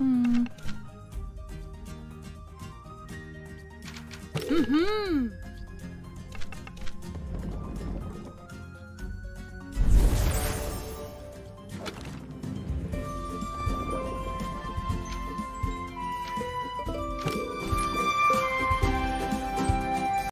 음. 음흠. 음흠.